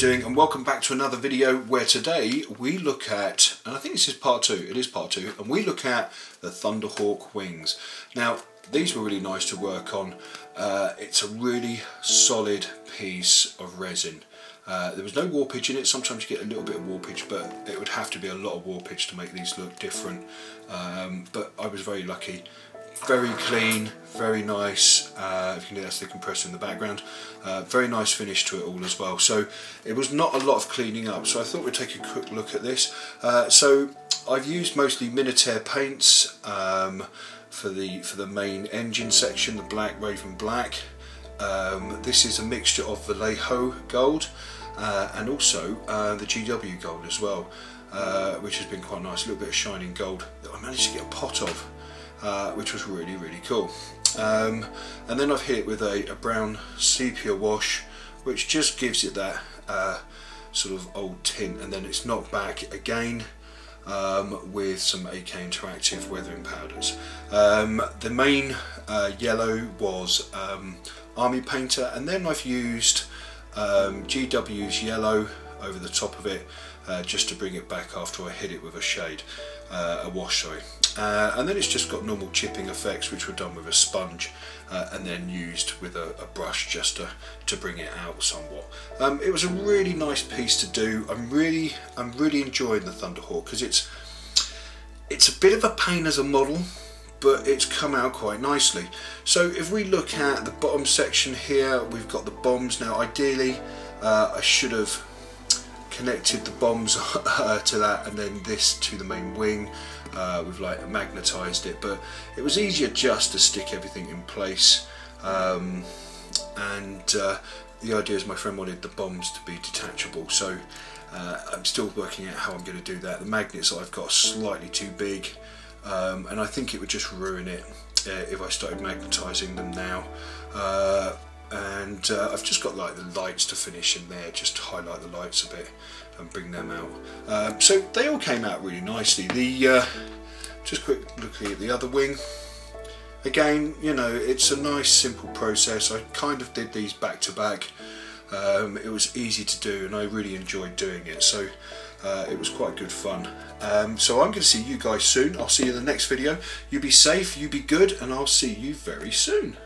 doing and welcome back to another video where today we look at, and I think this is part two, it is part two, and we look at the Thunderhawk wings. Now these were really nice to work on. Uh, it's a really solid piece of resin. Uh, there was no warpage in it, sometimes you get a little bit of warpage but it would have to be a lot of warpage to make these look different. Um, but I was very lucky very clean, very nice, uh, if you can that's the compressor in the background, uh, very nice finish to it all as well. So it was not a lot of cleaning up, so I thought we'd take a quick look at this. Uh, so I've used mostly Minotaur paints um, for the for the main engine section, the black Raven Black. Um, this is a mixture of Vallejo gold uh, and also uh, the GW gold as well, uh, which has been quite nice, a little bit of shining gold that I managed to get a pot of uh, which was really really cool um, and then I've hit it with a, a, brown sepia wash which just gives it that uh, sort of old tint and then it's knocked back again um, with some AK Interactive weathering powders. Um, the main uh, yellow was um, Army Painter and then I've used um, GW's yellow over the top of it uh, just to bring it back after I hit it with a shade, uh, a wash sorry. Uh, and then it's just got normal chipping effects which were done with a sponge uh, and then used with a, a, brush just to, to bring it out somewhat. Um, it was a really nice piece to do. I'm really I'm really enjoying the Thunderhawk because it's it's a bit of a pain as a model but it's come out quite nicely. So if we look at the bottom section here we've got the bombs now ideally uh, I should have connected the bombs uh, to that and then this to the main wing uh, we've like magnetized it. But it was easier just to stick everything in place um, and uh, the idea is my friend wanted the bombs to be detachable. So uh, I'm still working out how I'm going to do that. The magnets I've got are slightly too big um, and I think it would just ruin it uh, if I started magnetizing them now. Uh, and uh, I've just got like the lights to finish in there just to highlight the lights a bit and bring them out. Um, so they all came out really nicely. The uh, just quick looking at the other wing. Again you know it's a nice simple process. I kind of did these back to back. Um, it was easy to do and I really enjoyed doing it. So uh, it was quite good fun. Um, so I'm going to see you guys soon. I'll see you in the next video. You be safe you be good and I'll see you very soon